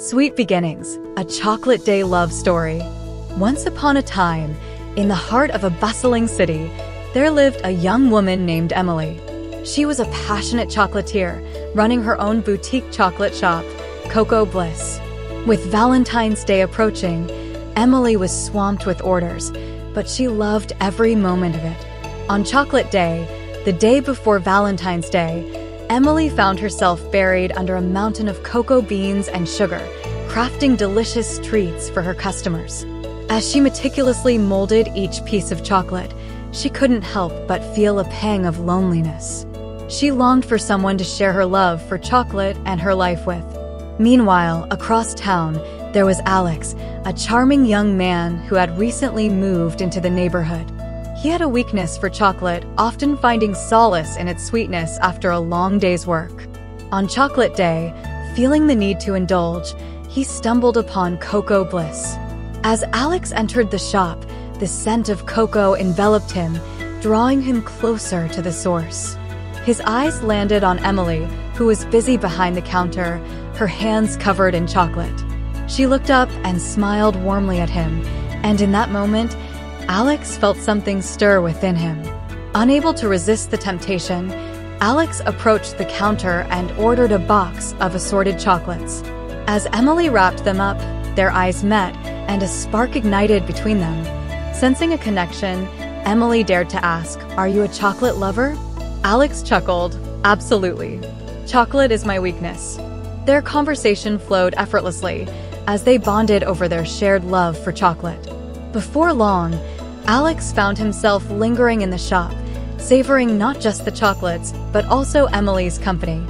Sweet Beginnings, a chocolate day love story. Once upon a time, in the heart of a bustling city, there lived a young woman named Emily. She was a passionate chocolatier, running her own boutique chocolate shop, Cocoa Bliss. With Valentine's Day approaching, Emily was swamped with orders, but she loved every moment of it. On Chocolate Day, the day before Valentine's Day, Emily found herself buried under a mountain of cocoa beans and sugar, crafting delicious treats for her customers. As she meticulously molded each piece of chocolate, she couldn't help but feel a pang of loneliness. She longed for someone to share her love for chocolate and her life with. Meanwhile, across town, there was Alex, a charming young man who had recently moved into the neighborhood. He had a weakness for chocolate, often finding solace in its sweetness after a long day's work. On Chocolate Day, feeling the need to indulge, he stumbled upon Cocoa Bliss. As Alex entered the shop, the scent of cocoa enveloped him, drawing him closer to the source. His eyes landed on Emily, who was busy behind the counter, her hands covered in chocolate. She looked up and smiled warmly at him, and in that moment, Alex felt something stir within him. Unable to resist the temptation, Alex approached the counter and ordered a box of assorted chocolates. As Emily wrapped them up, their eyes met and a spark ignited between them. Sensing a connection, Emily dared to ask, Are you a chocolate lover? Alex chuckled, Absolutely. Chocolate is my weakness. Their conversation flowed effortlessly as they bonded over their shared love for chocolate. Before long, Alex found himself lingering in the shop, savoring not just the chocolates, but also Emily's company.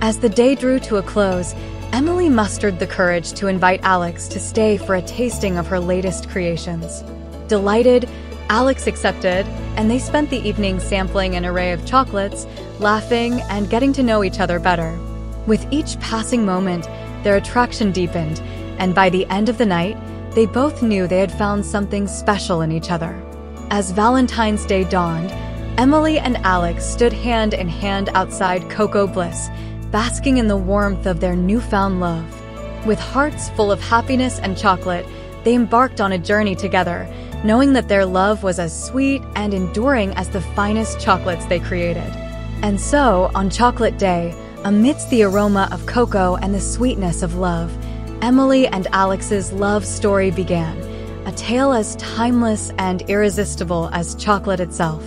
As the day drew to a close, Emily mustered the courage to invite Alex to stay for a tasting of her latest creations. Delighted, Alex accepted, and they spent the evening sampling an array of chocolates, laughing, and getting to know each other better. With each passing moment, their attraction deepened, and by the end of the night, they both knew they had found something special in each other. As Valentine's Day dawned, Emily and Alex stood hand in hand outside Cocoa Bliss, basking in the warmth of their newfound love. With hearts full of happiness and chocolate, they embarked on a journey together, knowing that their love was as sweet and enduring as the finest chocolates they created. And so, on Chocolate Day, amidst the aroma of cocoa and the sweetness of love, Emily and Alex's love story began, a tale as timeless and irresistible as chocolate itself.